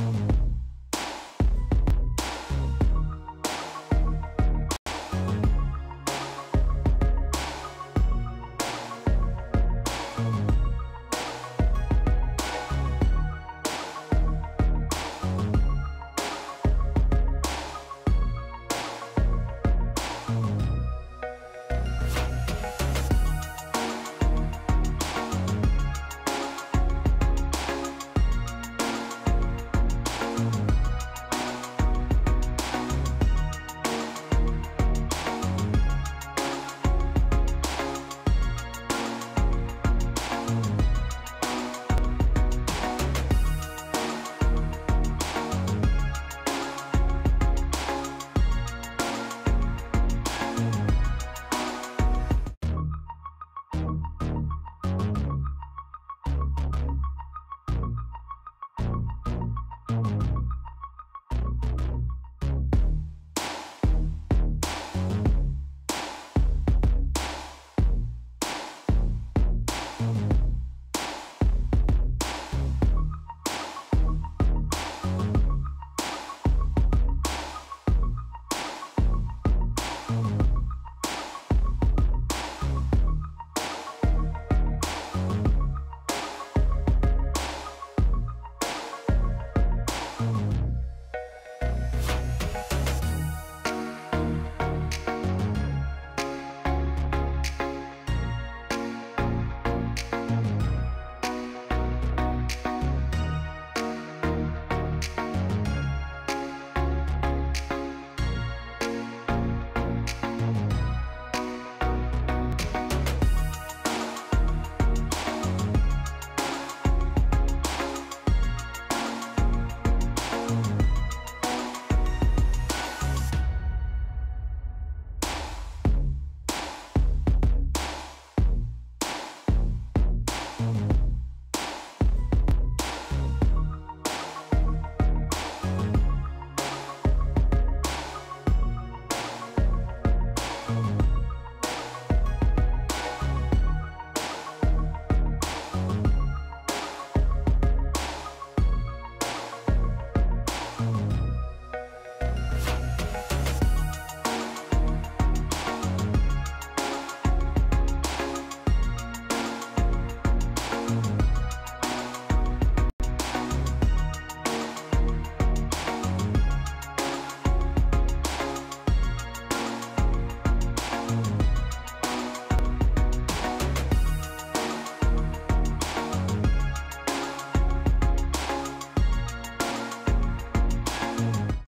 mm you.